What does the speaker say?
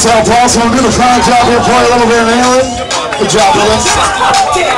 South Paul, so I'm doing a fine job here for a little bit, of Aaron. Good job, brother.